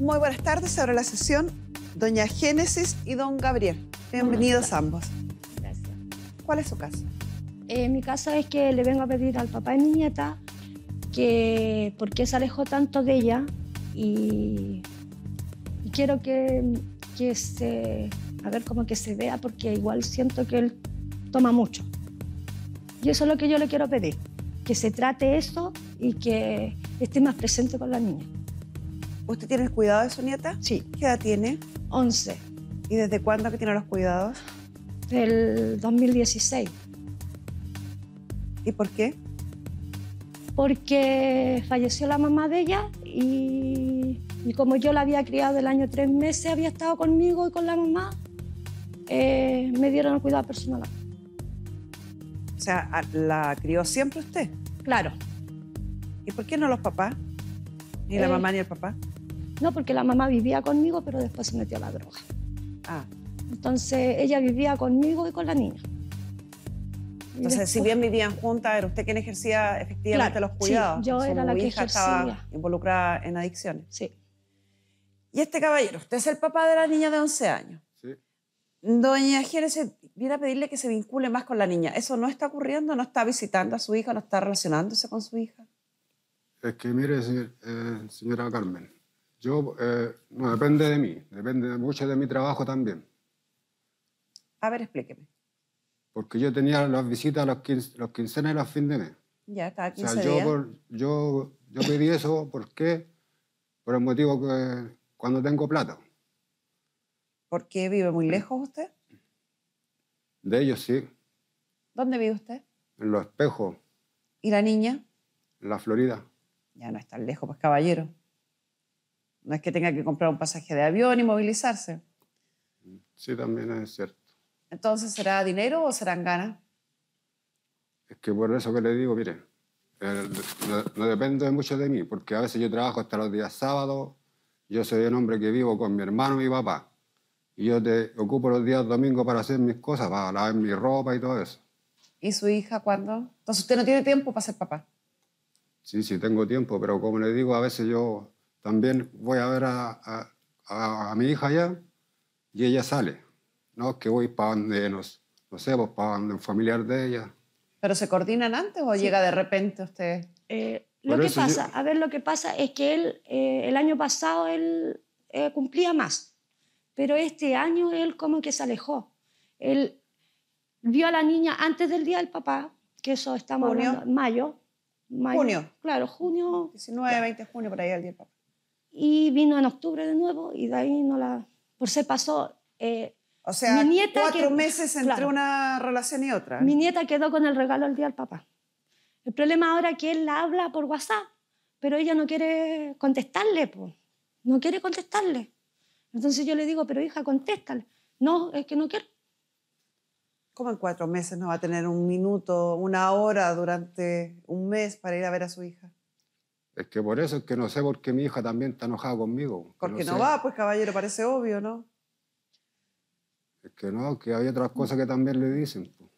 Muy buenas tardes, ahora la sesión. Doña Génesis y don Gabriel. Bienvenidos ambos. Gracias. ¿Cuál es su caso? Eh, mi caso es que le vengo a pedir al papá de mi nieta que por qué se alejó tanto de ella y, y quiero que, que se, a ver, como que se vea porque igual siento que él toma mucho. Y eso es lo que yo le quiero pedir, que se trate eso y que esté más presente con la niña. ¿Usted tiene el cuidado de su nieta? Sí, ¿Qué edad tiene? 11 ¿Y desde cuándo que tiene los cuidados? del 2016. ¿Y por qué? porque falleció la mamá de ella y, y como yo la había criado el año tres meses, había estado conmigo y con la mamá, eh, me dieron el cuidado personal. O sea, ¿la crió siempre usted? Claro, ¿Y por qué no los papás? Ni la Eh. mamá ni el papá. No porque la mamá vivía conmigo, pero después se metió a la droga. Ah, Entonces ella vivía conmigo y con la niña. Y entonces, si bien vivían juntas, era usted quien ejercía efectivamente Claro, los cuidados. sí, yo Su era la que hija estaba ejercía. involucrada en adicciones. Sí, Y este caballero, usted es el papá de la niña de 11 años. Sí. Doña Génesis viene a pedirle que se vincule más con la niña. ¿Eso no está ocurriendo? ¿No está visitando a su hija? ¿No está relacionándose con su hija? Es que mire, señor- eh, señora Carmen, yo eh, no depende de mí, depende mucho de mi trabajo también. A ver, explíqueme. Porque yo tenía las visitas los, quince, los quincenas y los fin de mes. Ya está, O 15 sea, yo, días. por- yo, yo pedí eso, ¿por qué? Por el motivo que cuando tengo plata. ¿Por qué vive muy lejos usted? De ellos sí, ¿Dónde vive usted? en los espejos, ¿Y la niña? en la Florida. Ya no es tan lejos, pues caballero. No es que tenga que comprar un pasaje de avión y movilizarse. Sí, también es cierto. Entonces, ¿será dinero o serán ganas? Es que por eso que le digo, mire, no, no depende mucho de mí, porque a veces yo trabajo hasta los días sábados, yo soy un hombre que vivo con mi hermano y mi papá, y yo te ocupo los días domingos para hacer mis cosas, para lavar mi ropa y todo eso. ¿Y su hija cuándo? Entonces, usted no tiene tiempo para ser papá. Sí, sí, tengo tiempo, pero como le digo, a veces yo también voy a ver a, a- a- a mi hija allá y ella sale. No, que voy para donde, nos, no sé, pues para donde un familiar de ella. ¿Pero se coordinan antes o llega de repente usted? Eh, lo Por que yo- pasa, a ver, lo que pasa es que él, eh, el año pasado, él eh, cumplía más, pero este año él como que se alejó. Él vio a la niña antes del Día del Papá, que eso estamos Junio. hablando, mayo, mayo. Junio. Claro, junio. 19, 20 de junio, por ahí el día del papá. Y vino en octubre de nuevo y de ahí no la... Por se pasó... eh, O sea, Mi nieta cuatro meses entre claro. una relación y otra. Mi nieta quedó con el regalo el día del papá. El problema ahora es que él la habla por WhatsApp, pero ella no quiere contestarle, po. no quiere contestarle. Entonces yo le digo, pero hija, contéstale. No, es que no quiero. ¿Cómo en cuatro meses no va a tener un minuto, una hora durante un mes para ir a ver a su hija? Es que por eso es que no sé por qué mi hija también está enojada conmigo. que Porque no sé. va, pues caballero, parece obvio, ¿no? Es que no, que hay otras cosas que también le dicen. po.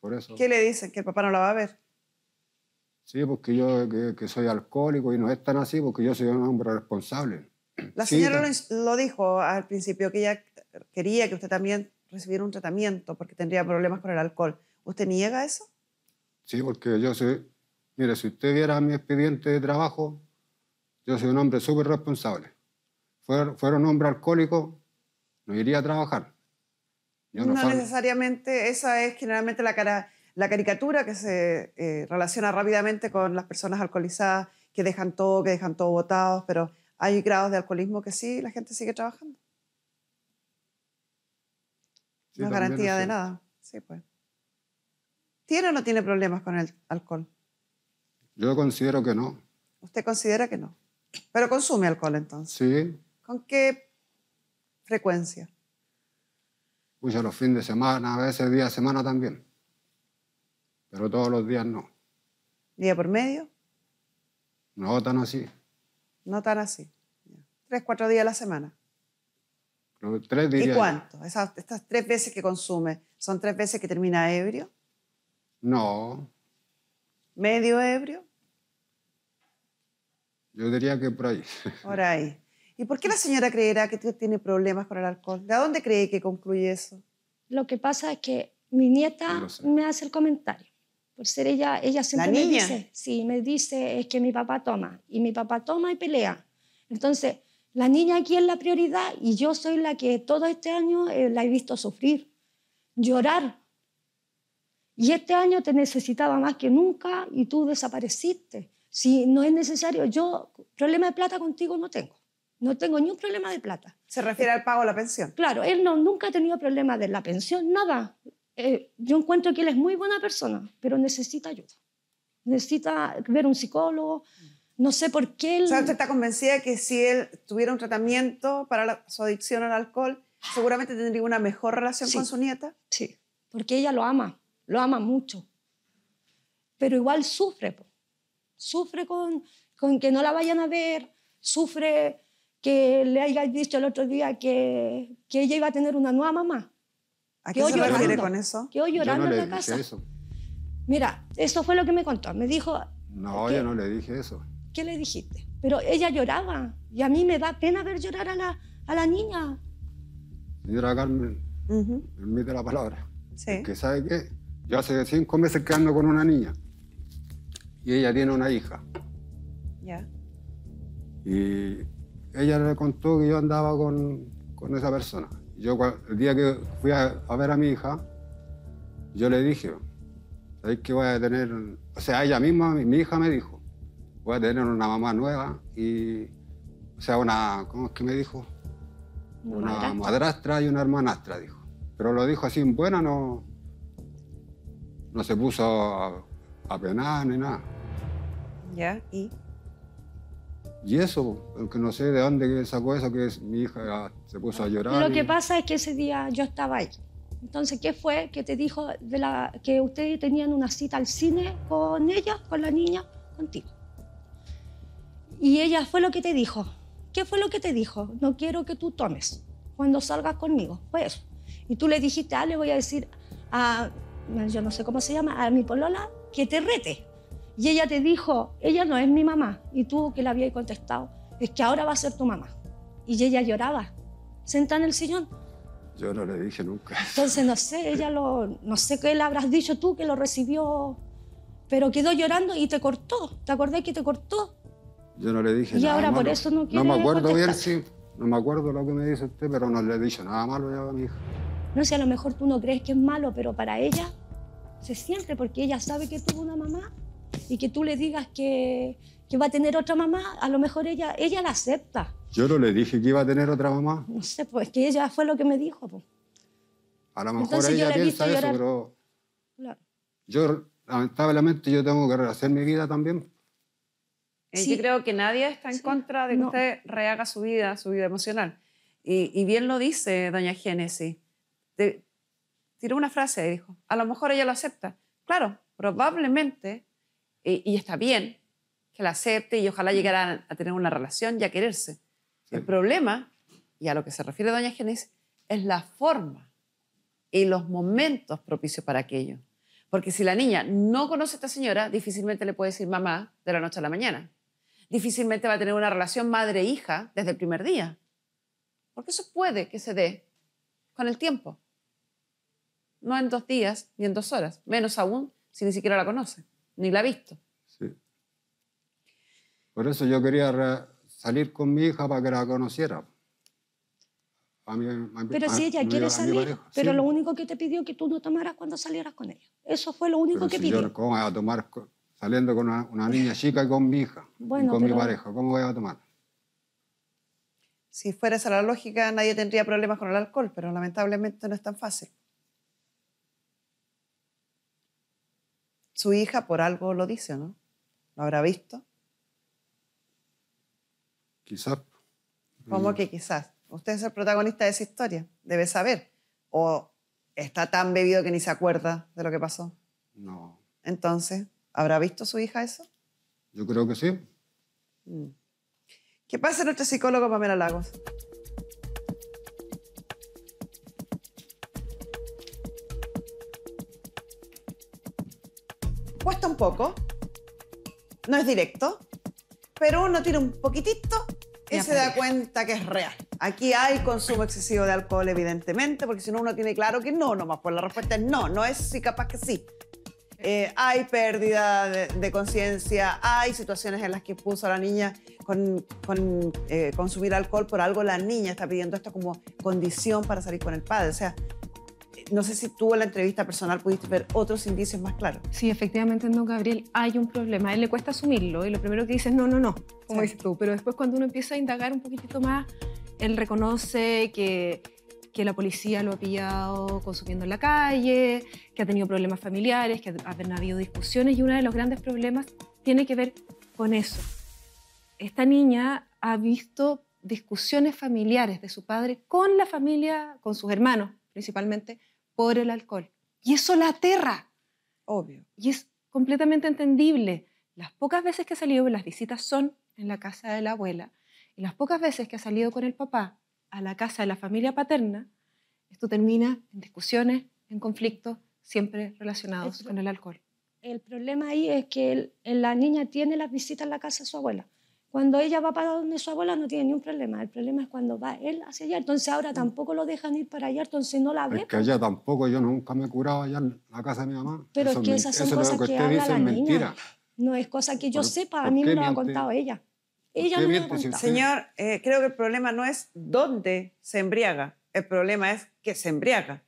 Por eso. ¿Qué le dicen? ¿Que el papá no la va a ver? Sí, porque yo que, que soy alcohólico y no es tan así, porque yo soy un hombre responsable. La Sí, señora tam- lo, lo dijo al principio, que ella quería que usted también recibiera un tratamiento porque tendría problemas con el alcohol. ¿Usted niega eso? Sí, porque yo soy... Mire, si usted viera mi expediente de trabajo, yo soy un hombre súper responsable. Fuera, fuera un hombre alcohólico, no iría a trabajar. Yo No, necesariamente, esa es generalmente la, cara, la caricatura que se eh, relaciona rápidamente con las personas alcoholizadas que dejan todo, que dejan todo botado, pero hay grados de alcoholismo que sí, la gente sigue trabajando. Sí, no es garantía de nada. Sí, pues. ¿Tiene o no tiene problemas con el alcohol? Yo considero que no. Usted considera que no. Pero consume alcohol entonces. Sí, ¿Con qué frecuencia? muchos los fines de semana, a veces día de semana también. Pero todos los días no. ¿Día por medio? No tan así. No tan así. Tres, cuatro días a la semana. Tres ¿Y días. cuánto? Esas, estas tres veces que consume, ¿son tres veces que termina ebrio? No, ¿Medio ebrio? yo diría que por ahí. Por ahí. ¿Y por qué la señora creerá que tú tienes problemas con el alcohol? ¿De dónde cree que concluye eso? Lo que pasa es que mi nieta me hace el comentario. Por ser ella, ella siempre me niña? dice, sí, me dice, es que mi papá toma, y mi papá toma y pelea. Entonces, la niña aquí es la prioridad y yo soy la que todo este año eh, la he visto sufrir, llorar. Y este año te necesitaba más que nunca y tú desapareciste. Si no es necesario, yo problema de plata contigo no tengo. No tengo ni un problema de plata. Se refiere al pago de la pensión. Claro, él no, nunca ha tenido problema de la pensión, nada. Eh, yo encuentro que él es muy buena persona, pero necesita ayuda. Necesita ver un psicólogo. No sé por qué él... O sea, usted está convencida de que si él tuviera un tratamiento para la- su adicción al alcohol, seguramente tendría una mejor relación Sí. con su nieta. Sí, porque ella lo ama, lo ama mucho. Pero igual sufre, po. sufre con, con que no la vayan a ver, sufre que le hayas dicho el otro día que, que ella iba a tener una nueva mamá. ¿A Que qué se refiere llorando. con eso? Que hoy Yo llorando no le en la dije casa. eso. Mira, eso fue lo que me contó. Me dijo, No, ¿Qué? yo no le dije eso. ¿qué le dijiste? Pero ella lloraba y a mí me da pena ver llorar a la, a la niña. Señora Carmen, Ujú, permite la palabra. Sí. Que sabe qué, yo hace cinco meses que ando con una niña y ella tiene una hija. Ya. Y ella le contó que yo andaba con, con esa persona. Yo el día que fui a, a ver a mi hija, yo le dije, ¿sabes que voy a tener? O sea, ella misma, mi, mi hija me dijo, voy a tener una mamá nueva y, o sea, una, ¿cómo es que me dijo? Una Una madrastra. madrastra y una hermanastra, dijo. Pero lo dijo así en buena, no, no se puso a, a penar ni nada. Ya. ¿Y? Y eso, aunque no sé de dónde sacó eso, que es- mi hija se puso a llorar. Lo y- que pasa es que ese día yo estaba ahí. Entonces, ¿qué fue que te dijo de la, que ustedes tenían una cita al cine con ella, con la niña, contigo? Y ella fue lo que te dijo. ¿Qué fue lo que te dijo? No quiero que tú tomes cuando salgas conmigo. Fue eso. Y tú le dijiste, ah, le voy a decir a, yo no sé cómo se llama, a mi polola, que te rete. Y ella te dijo, ella no es mi mamá. Y tú que le habías contestado, es que ahora va a ser tu mamá. Y ella lloraba, sentada en el sillón. Yo no le dije nunca. Entonces, no sé, ella lo, no sé qué le habrás dicho tú que lo recibió, pero quedó llorando y te cortó. ¿Te acordás que te cortó? Yo no le dije Y nada ahora por malo. eso no No quiere me acuerdo bien, contestar. sí. No me acuerdo lo que me dice usted, pero no le he dicho nada malo ya a mi hija. No sé, a lo mejor tú no crees que es malo, pero para ella se siente porque ella sabe que tuvo una mamá y que tú le digas que, que va a tener otra mamá, a lo mejor ella, ella la acepta. Yo no le dije que iba a tener otra mamá. No sé, pues que ella fue lo que me dijo. Pues. A lo mejor Entonces yo ella piensa eso, llorar. pero Claro. yo, lamentablemente, yo tengo que rehacer mi vida también. Sí. Yo creo que nadie está en Sí. contra de que No. usted rehaga su vida, su vida emocional. Y, y bien lo dice doña Génesis. Tiró una frase y dijo, a lo mejor ella lo acepta. Claro, probablemente, y, y está bien que la acepte y ojalá llegaran a tener una relación y a quererse. Sí. El problema, y a lo que se refiere doña Génesis, es la forma y los momentos propicios para aquello. Porque si la niña no conoce a esta señora, difícilmente le puede decir mamá de la noche a la mañana. Difícilmente va a tener una relación madre-hija desde el primer día. Porque eso puede que se dé con el tiempo. No en dos días ni en dos horas. Menos aún si ni siquiera la conoce, ni la ha visto. Sí. Por eso yo quería salir con mi hija para que la conociera. A mi- a mi- Pero a- si ella a mi- quiere mi salir, pero Sí. lo único que te pidió que tú no tomaras cuando salieras con ella. Eso fue lo único Pero que si pidió. yo, ¿Cómo voy a tomar saliendo con una, una niña chica y con mi hija? y Bueno, con mi pero- pareja. ¿Cómo voy a tomar? Si fuera esa la lógica, nadie tendría problemas con el alcohol, pero lamentablemente no es tan fácil. Su hija por algo lo dice, ¿no? ¿Lo habrá visto? Quizás. ¿Cómo Mm. que quizás? Usted es el protagonista de esa historia, debe saber. O está tan bebido que ni se acuerda de lo que pasó. No, Entonces, ¿habrá visto su hija eso? yo creo que sí. Mm. ¿Qué pasa nuestro psicólogo Pamela Lagos? Cuesta un poco, no es directo, pero uno tiene un poquitito Y se da cuenta que es real. Aquí hay consumo excesivo de alcohol, evidentemente, porque si no uno tiene claro que no, nomás, pues la respuesta es no, no es sí, capaz que sí. Eh, hay pérdida de, conciencia, hay situaciones en las que puso a la niña con, eh, consumir alcohol, por algo la niña está pidiendo esto como condición para salir con el padre. O sea, no sé si tú en la entrevista personal pudiste ver otros indicios más claros. Sí, efectivamente, don Gabriel, hay un problema. A él le cuesta asumirlo y lo primero que dice es no, no, no, como dices tú. Pero después cuando uno empieza a indagar un poquitito más, él reconoce que que la policía lo ha pillado consumiendo en la calle, que ha tenido problemas familiares, que ha habido discusiones y uno de los grandes problemas tiene que ver con eso. Esta niña ha visto discusiones familiares de su padre con la familia, con sus hermanos principalmente, por el alcohol. Y eso la aterra. Obvio. Y es completamente entendible. Las pocas veces que ha salido, las visitas son en la casa de la abuela, y las pocas veces que ha salido con el papá, a la casa de la familia paterna, esto termina en discusiones, en conflictos, siempre relacionados con el alcohol. El problema ahí es que la niña tiene las visitas en la casa de su abuela. Cuando ella va para donde su abuela no tiene ningún problema. El problema es cuando va él hacia allá. Entonces ahora mm. tampoco lo dejan ir para allá, entonces no la ve. Es que allá tampoco, yo nunca me curaba allá en la casa de mi mamá. Pero es que esas son cosas que, habla la niña. No es cosa que yo sepa, a mí me lo ha contado ella. Ella no me Señor, eh, creo que el problema no es dónde se embriaga, el problema es que se embriaga.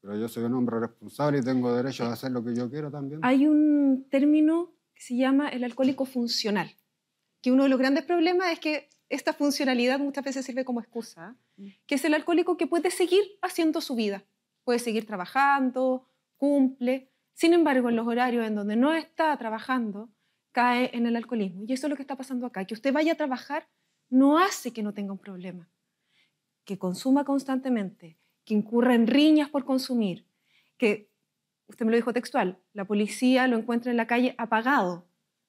Pero yo soy un hombre responsable y tengo derecho a hacer lo que yo quiero también. Hay un término que se llama el alcohólico funcional, que uno de los grandes problemas es que esta funcionalidad muchas veces sirve como excusa, que es el alcohólico que puede seguir haciendo su vida, puede seguir trabajando, cumple, sin embargo en los horarios en donde no está trabajando, cae en el alcoholismo. Y eso es lo que está pasando acá. Que usted vaya a trabajar no hace que no tenga un problema. Que consuma constantemente, que incurra en riñas por consumir, que, usted me lo dijo textual, la policía lo encuentra en la calle apagado,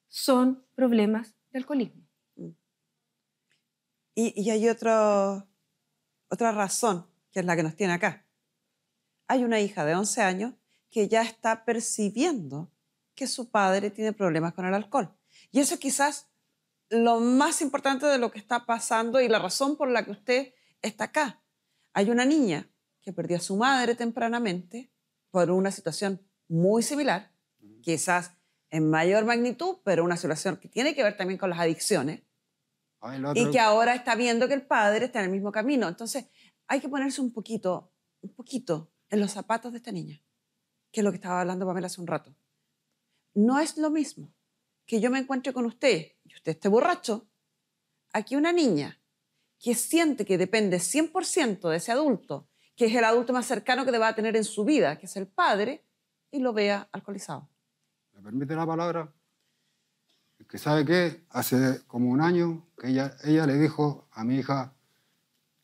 son problemas de alcoholismo. Y, hay otro, otra razón, que es la que nos tiene acá. Hay una hija de 11 años que ya está percibiendo que su padre tiene problemas con el alcohol. Y eso es quizás lo más importante de lo que está pasando y la razón por la que usted está acá. Hay una niña que perdió a su madre tempranamente por una situación muy similar, quizás en mayor magnitud, pero una situación que tiene que ver también con las adicciones, y que ahora está viendo que el padre está en el mismo camino. Entonces, hay que ponerse un poquito, un poquito en los zapatos de esta niña, que es lo que estaba hablando Pamela hace un rato. No es lo mismo que yo me encuentre con usted y usted esté borracho, aquí una niña que siente que depende 100% de ese adulto, que es el adulto más cercano que va a tener en su vida, que es el padre, y lo vea alcoholizado. ¿Me permite la palabra? que sabe que hace como un año que ella, ella le dijo a mi hija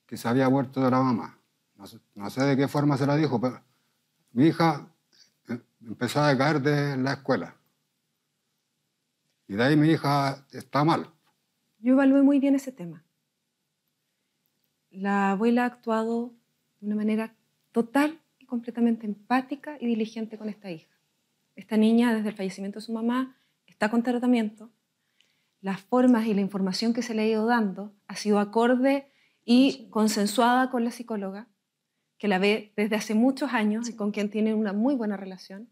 que se había muerto de la mamá. No sé, no sé de qué forma se la dijo, pero mi hija eh, empezó a caer de la escuela. Y de ahí mi hija está mal. Yo evalué muy bien ese tema. La abuela ha actuado de una manera total y completamente empática y diligente con esta hija. Esta niña, desde el fallecimiento de su mamá, está con tratamiento. Las formas y la información que se le ha ido dando ha sido acorde y consensuada con la psicóloga, que la ve desde hace muchos años y con quien tiene una muy buena relación.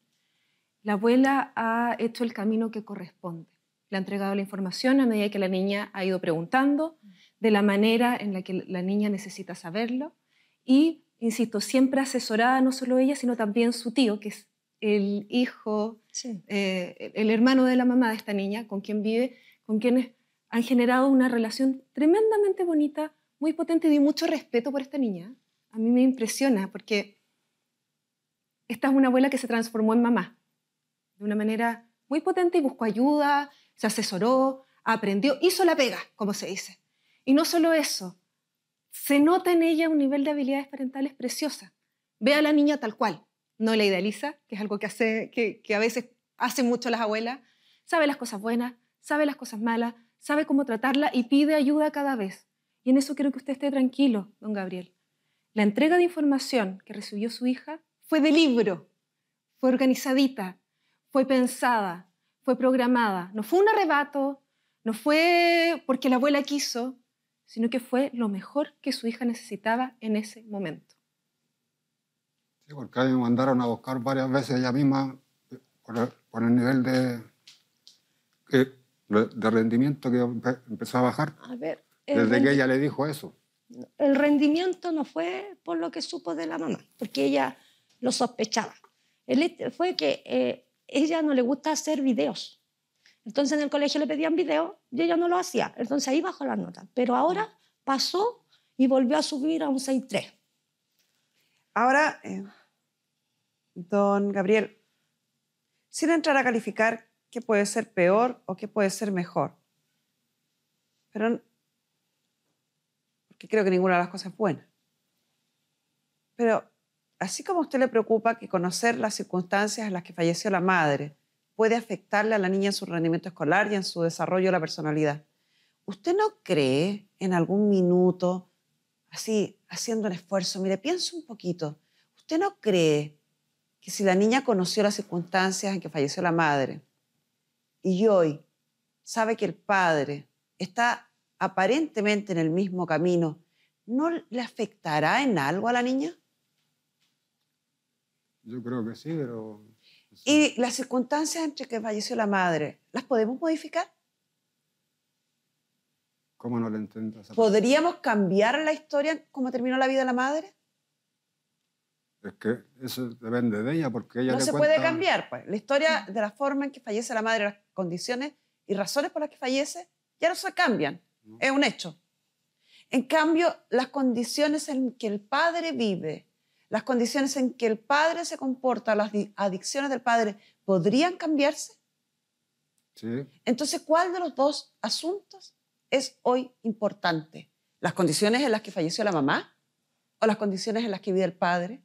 La abuela ha hecho el camino que corresponde le ha entregado la información a medida que la niña ha ido preguntando, de la manera en la que la niña necesita saberlo y, insisto, siempre asesorada no solo ella, sino también su tío, que es el hijo, eh, el hermano de la mamá de esta niña, con quien vive, con quienes han generado una relación tremendamente bonita, muy potente y mucho respeto por esta niña. A mí me impresiona porque esta es una abuela que se transformó en mamá de una manera muy potente y buscó ayuda, se asesoró, aprendió, hizo la pega, como se dice. Y no solo eso, se nota en ella un nivel de habilidades parentales preciosa. Ve a la niña tal cual, no la idealiza, que es algo que, hace, que, a veces hacen mucho las abuelas, sabe las cosas buenas, sabe las cosas malas, sabe cómo tratarla y pide ayuda cada vez. Y en eso quiero que usted esté tranquilo, don Gabriel. La entrega de información que recibió su hija fue de libro, fue organizadita, fue pensada, fue programada. No fue un arrebato, No fue porque la abuela quiso, sino que fue lo mejor que su hija necesitaba en ese momento. Sí, porque a mí me mandaron a buscar varias veces ella misma por el, por el nivel de, que- de rendimiento que empe- empezó a bajar A ver, el, desde que ella le dijo eso. el rendimiento no fue por lo que supo de la mamá, porque ella lo sospechaba. El fue que eh, ella no le gusta hacer videos. Entonces en el colegio le pedían videos y ella no lo hacía. Entonces ahí bajó la nota. Pero ahora pasó y volvió a subir a un 6.3. Ahora, eh, don Gabriel, sin entrar a calificar qué puede ser peor o qué puede ser mejor, pero porque creo que ninguna de las cosas es buena. Pero así como usted le preocupa que conocer las circunstancias en las que falleció la madre puede afectarle a la niña en su rendimiento escolar y en su desarrollo de la personalidad, ¿usted no cree en algún minuto, así, haciendo un esfuerzo, mire, piense un poquito, ¿usted no cree que si la niña conoció las circunstancias en que falleció la madre y hoy sabe que el padre está aparentemente en el mismo camino, ¿no le afectará en algo a la niña? Yo creo que sí, pero... Y las circunstancias entre que falleció la madre, ¿las podemos modificar? ¿Cómo no le entiendo? ¿Podríamos cambiar la historia como terminó la vida de la madre? Es que eso depende de ella, porque ella No le se cuenta- puede cambiar, pues. La historia de la forma en que fallece la madre, las condiciones y razones por las que fallece, ya no se cambian. No. Es un hecho. En cambio, las condiciones en que el padre vive, las condiciones en que el padre se comporta, las di- adicciones del padre, ¿podrían cambiarse? Sí, Entonces, ¿cuál de los dos asuntos es hoy importante? ¿Las condiciones en las que falleció la mamá o las condiciones en las que vive el padre?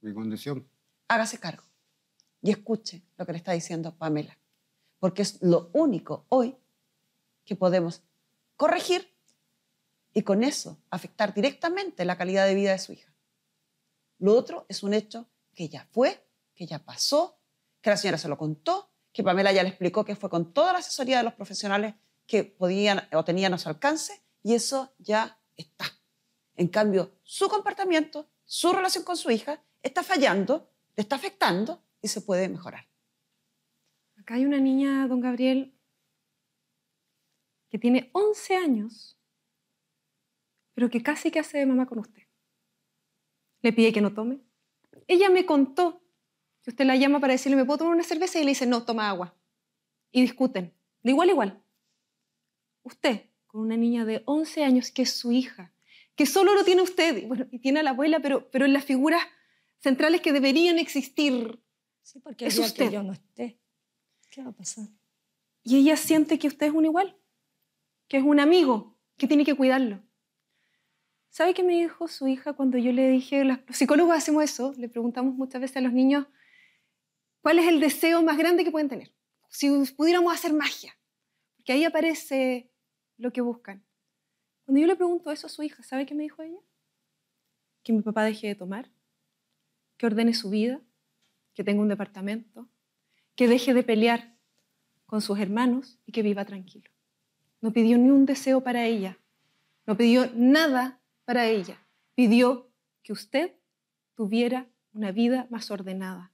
mi condición. hágase cargo y escuche lo que le está diciendo Pamela, porque es lo único hoy que podemos corregir y con eso afectar directamente la calidad de vida de su hija. Lo otro es un hecho que ya fue, que ya pasó, que la señora se lo contó, que Pamela ya le explicó que fue con toda la asesoría de los profesionales que podían o tenían a su alcance y eso ya está. En cambio, su comportamiento, su relación con su hija está fallando, le está afectando y se puede mejorar. Acá hay una niña, don Gabriel, que tiene 11 años, pero que casi que hace de mamá con usted. Le pide que no tome. Ella me contó que usted la llama para decirle, ¿me puedo tomar una cerveza? Y le dice, no, toma agua. Y discuten, de igual a igual. Usted, con una niña de 11 años que es su hija, que solo lo tiene usted, y bueno, y tiene a la abuela, pero, pero en las figuras centrales que deberían existir, Sí, porque Es usted. que yo no esté, ¿qué va a pasar? y ella siente que usted es un igual, que es un amigo, que tiene que cuidarlo. ¿Sabe qué me dijo su hija cuando yo le dije, los psicólogos hacemos eso, le preguntamos muchas veces a los niños, ¿cuál es el deseo más grande que pueden tener? Si pudiéramos hacer magia, porque ahí aparece lo que buscan. Cuando yo le pregunto eso a su hija, ¿sabe qué me dijo ella? Que mi papá deje de tomar, que ordene su vida, que tenga un departamento, que deje de pelear con sus hermanos y que viva tranquilo. No pidió ni un deseo para ella, no pidió nada para ella. Pidió que usted tuviera una vida más ordenada.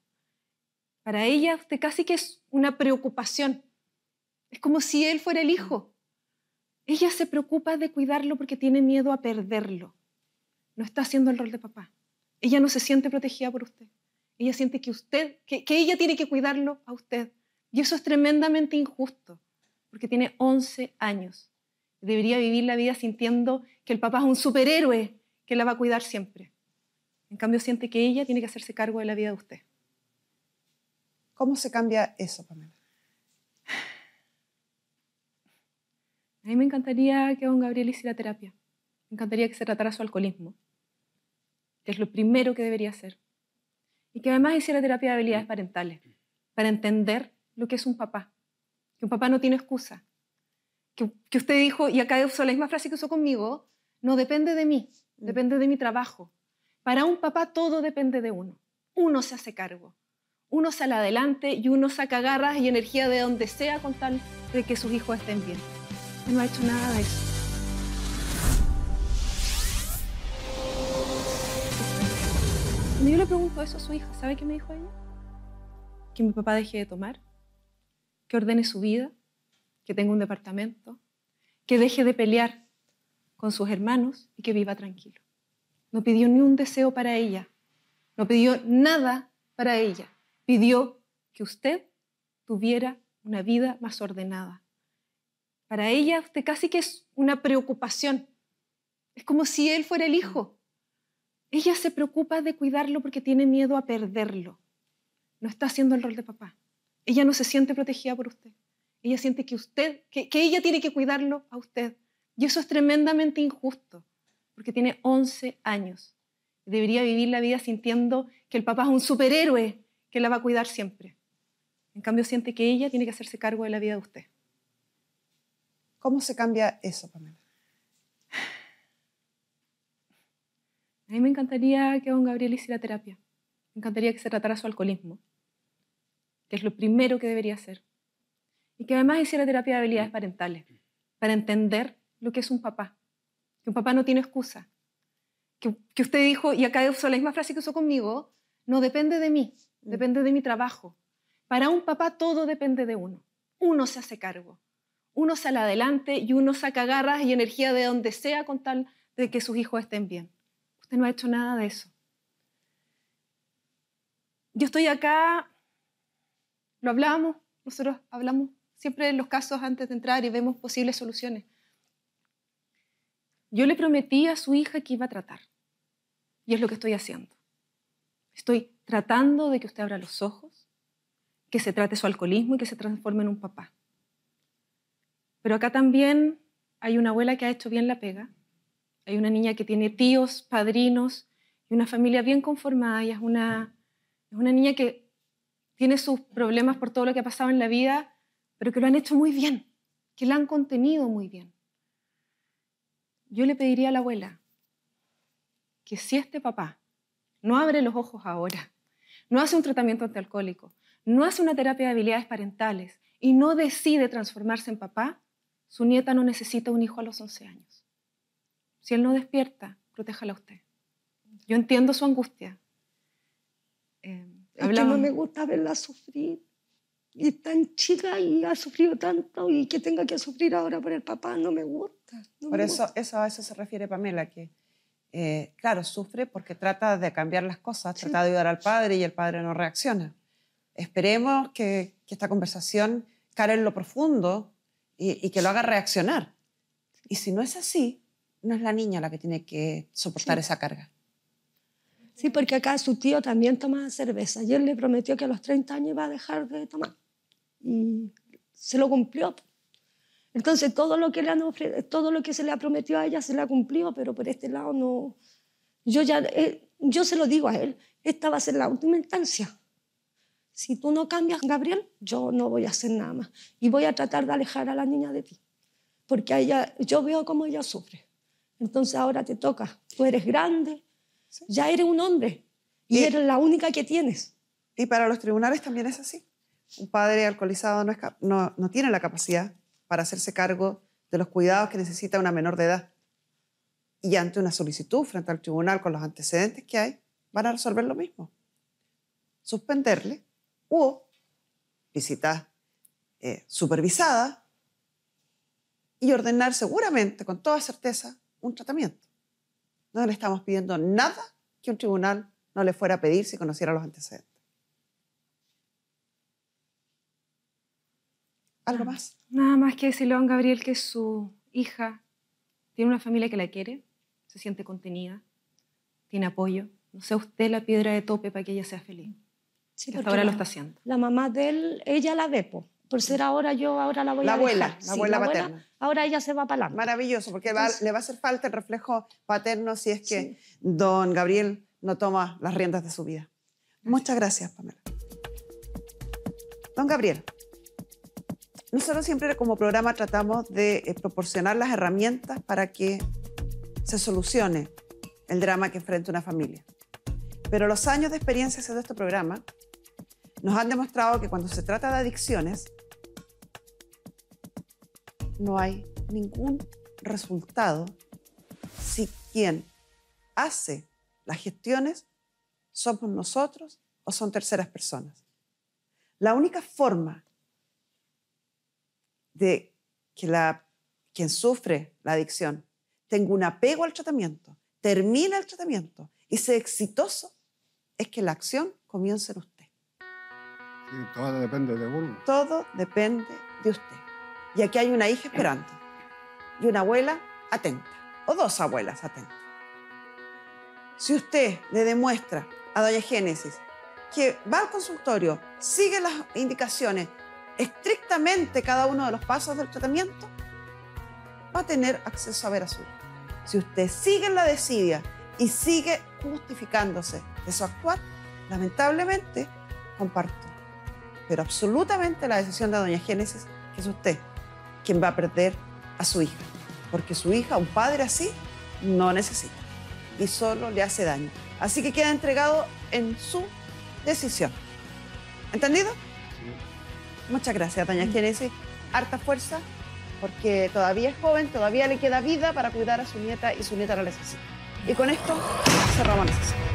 Para ella, usted casi que es una preocupación. Es como si él fuera el hijo. Ella se preocupa de cuidarlo porque tiene miedo a perderlo. No está haciendo el rol de papá. Ella no se siente protegida por usted. Ella siente que usted, que, ella tiene que cuidarlo a usted. Y eso es tremendamente injusto, porque tiene 11 años. Debería vivir la vida sintiendo que el papá es un superhéroe que la va a cuidar siempre. En cambio, siente que ella tiene que hacerse cargo de la vida de usted. ¿Cómo se cambia eso, Pamela? A mí me encantaría que don Gabriel hiciera terapia. Me encantaría que se tratara su alcoholismo, que es lo primero que debería hacer. Y que además hiciera terapia de habilidades parentales, para entender lo que es un papá. Que un papá no tiene excusa. Que, que usted dijo, y acá usó la misma frase que usó conmigo, no depende de mí, depende de mi trabajo. Para un papá todo depende de uno. Uno se hace cargo. Uno sale adelante y uno saca garras y energía de donde sea con tal de que sus hijos estén bien. Usted no ha hecho nada de eso. Cuando yo le pregunto eso a su hija, ¿sabe qué me dijo ella? Que mi papá deje de tomar, que ordene su vida, que tenga un departamento, que deje de pelear con sus hermanos y que viva tranquilo. No pidió ni un deseo para ella, no pidió nada para ella, pidió que usted tuviera una vida más ordenada. Para ella usted casi que es una preocupación. Es como si él fuera el hijo. Ella se preocupa de cuidarlo porque tiene miedo a perderlo. No está haciendo el rol de papá. Ella no se siente protegida por usted. Ella siente que usted, que, que ella tiene que cuidarlo a usted. Y eso es tremendamente injusto, porque tiene 11 años. Debería vivir la vida sintiendo que el papá es un superhéroe que la va a cuidar siempre. En cambio, siente que ella tiene que hacerse cargo de la vida de usted. ¿Cómo se cambia eso, Pamela? A mí me encantaría que don Gabriel hiciera terapia. Me encantaría que se tratara su alcoholismo, que es lo primero que debería hacer. Y que además hiciera terapia de habilidades parentales, para entender lo que es un papá. Que un papá no tiene excusa. Que, que usted dijo, y acá usó la misma frase que usó conmigo, no depende de mí, Mm. depende de mi trabajo. Para un papá todo depende de uno. Uno se hace cargo. Uno sale adelante y uno saca garras y energía de donde sea con tal de que sus hijos estén bien. Usted no ha hecho nada de eso. Yo estoy acá, lo hablamos, nosotros hablamos siempre los casos antes de entrar y vemos posibles soluciones. Yo le prometí a su hija que iba a tratar. Y es lo que estoy haciendo. Estoy tratando de que usted abra los ojos, que se trate su alcoholismo y que se transforme en un papá. Pero acá también hay una abuela que ha hecho bien la pega. Hay una niña que tiene tíos, padrinos y una familia bien conformada. Y es una, es una niña que tiene sus problemas por todo lo que ha pasado en la vida, pero que lo han hecho muy bien, que la han contenido muy bien. Yo le pediría a la abuela que si este papá no abre los ojos ahora, no hace un tratamiento antialcohólico, no hace una terapia de habilidades parentales y no decide transformarse en papá, su nieta no necesita un hijo a los 11 años. Si él no despierta, protéjala usted. Yo entiendo su angustia. Eh, Es que no me gusta verla sufrir. Y es tan chica y ha sufrido tanto y que tenga que sufrir ahora por el papá, no me gusta. no Por me eso, gusta. eso a eso se refiere Pamela, que eh, claro, sufre porque trata de cambiar las cosas, Sí. trata de ayudar al padre y el padre no reacciona. Esperemos que, que esta conversación cale en lo profundo y, y que lo haga reaccionar. Y si no es así, no es la niña la que tiene que soportar Sí. esa carga. Sí, porque acá su tío también tomaba cerveza y él le prometió que a los 30 años iba a dejar de tomar. Y se lo cumplió. Entonces todo lo que, le han ofre- todo lo que se le ha prometido a ella se le ha cumplido, pero por este lado no. Yo, ya, eh, yo se lo digo a él, esta va a ser la última instancia. Si tú no cambias, Gabriel, yo no voy a hacer nada más. Y voy a tratar de alejar a la niña de ti. Porque a ella, yo veo cómo ella sufre. Entonces ahora te toca. Tú eres grande, ya eres un hombre y Y- eres la única que tienes. Y para los tribunales también es así. Un padre alcoholizado no, es no, no tiene la capacidad para hacerse cargo de los cuidados que necesita una menor de edad. Y ante una solicitud frente al tribunal con los antecedentes que hay, van a resolver lo mismo. Suspenderle o visitas eh, supervisadas y ordenar seguramente, con toda certeza, un tratamiento. No le estamos pidiendo nada que un tribunal no le fuera a pedir si conociera los antecedentes. ¿Algo más? Nada más que decirle a don Gabriel que su hija tiene una familia que la quiere, se siente contenida, tiene apoyo. No sea usted la piedra de tope para que ella sea feliz. Sí, hasta ahora lo está haciendo. La mamá de él, ella la ve, po. Por ser ahora yo, ahora la voy La a abuela, dejar. la abuela paterna. Ahora ella se va para adelante. Maravilloso, porque va- le va a hacer falta el reflejo paterno si es que Sí. don Gabriel no toma las riendas de su vida. Muchas gracias, Pamela. Don Gabriel, nosotros siempre como programa tratamos de eh, proporcionar las herramientas para que se solucione el drama que enfrenta una familia. Pero los años de experiencia haciendo este programa nos han demostrado que cuando se trata de adicciones, no hay ningún resultado si quien hace las gestiones somos nosotros o son terceras personas. La única forma de que la, quien sufre la adicción tenga un apego al tratamiento, termine el tratamiento y sea exitoso, es que la acción comience en usted. Sí, todo depende de uno. Todo depende de usted. Y aquí hay una hija esperando y una abuela atenta, o dos abuelas atentas. Si usted le demuestra a Doña Génesis que va al consultorio, sigue las indicaciones, estrictamente cada uno de los pasos del tratamiento, va a tener acceso a ver a su hija. Si usted sigue en la desidia y sigue justificándose de su actuar, lamentablemente comparto, pero absolutamente la decisión de Doña Génesis, que es usted quien va a perder a su hija, porque su hija, un padre así, no necesita y solo le hace daño. Así que queda entregado en su decisión. ¿Entendido? Muchas gracias, doña Génesis. Harta fuerza, porque todavía es joven, todavía le queda vida para cuidar a su nieta y su nieta la necesita. Y con esto cerramos la sesión.